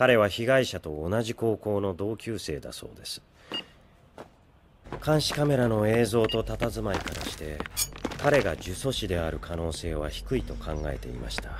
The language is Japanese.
彼は被害者と同じ高校の同級生だそうです。監視カメラの映像と佇まいからして彼が呪詛師である可能性は低いと考えていました。